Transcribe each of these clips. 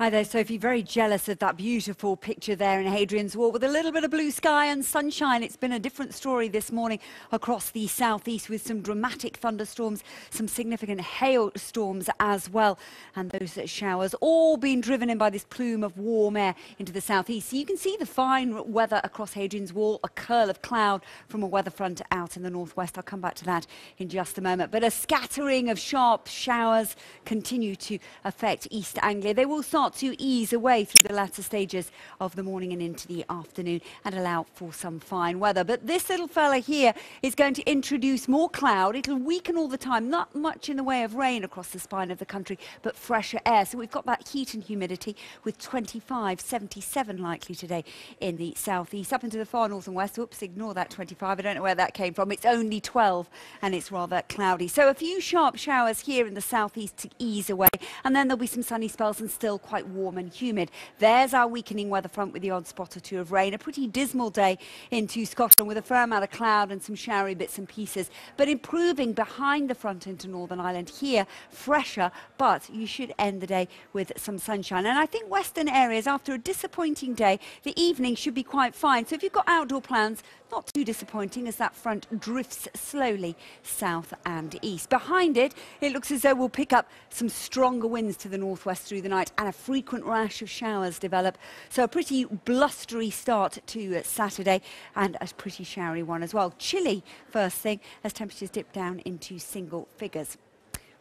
Hi there, Sophie. Very jealous of that beautiful picture there in Hadrian's Wall with a little bit of blue sky and sunshine. It's been a different story this morning across the southeast with some dramatic thunderstorms, some significant hailstorms as well. And those showers all being driven in by this plume of warm air into the southeast. So you can see the fine weather across Hadrian's Wall, a curl of cloud from a weather front out in the northwest. I'll come back to that in just a moment. But a scattering of sharp showers continue to affect East Anglia. They will start start to ease away through the latter stages of the morning and into the afternoon and allow for some fine weather. But this little fella here is going to introduce more cloud. It'll weaken all the time, not much in the way of rain across the spine of the country, but fresher air. So we've got that heat and humidity with 25, 77 likely today in the southeast. Up into the far north and west, oops, ignore that 25. I don't know where that came from. It's only 12 and it's rather cloudy. So a few sharp showers here in the southeast to ease away. And then there'll be some sunny spells and still quite quite warm and humid. There's our weakening weather front with the odd spot or two of rain. A pretty dismal day into Scotland with a fair amount of cloud and some showery bits and pieces, but improving behind the front into Northern Ireland here, fresher, but you should end the day with some sunshine. And I think western areas, after a disappointing day, the evening should be quite fine. So if you've got outdoor plans, not too disappointing as that front drifts slowly south and east. Behind it, it looks as though we'll pick up some stronger winds to the northwest through the night and a frequent rash of showers develop. So a pretty blustery start to uh, Saturday and a pretty showery one as well. Chilly first thing as temperatures dip down into single figures.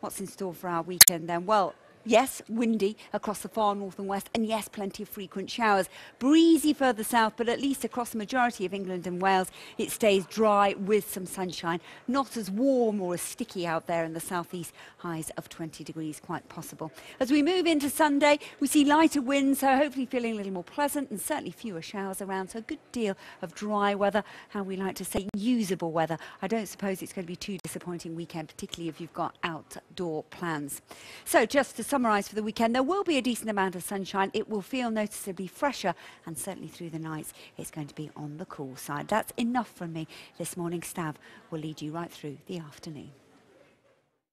What's in store for our weekend then? Well, Yes, windy across the far north and west, and yes, plenty of frequent showers. Breezy further south, but at least across the majority of England and Wales, it stays dry with some sunshine. Not as warm or as sticky out there in the southeast, highs of 20 degrees quite possible. As we move into Sunday, we see lighter winds, so hopefully feeling a little more pleasant and certainly fewer showers around, so a good deal of dry weather, how we like to say usable weather. I don't suppose it's going to be too disappointing weekend, particularly if you've got outdoor plans. So just to summarise for the weekend, there will be a decent amount of sunshine. It will feel noticeably fresher and certainly through the nights it's going to be on the cool side. That's enough from me this morning. Stav will lead you right through the afternoon.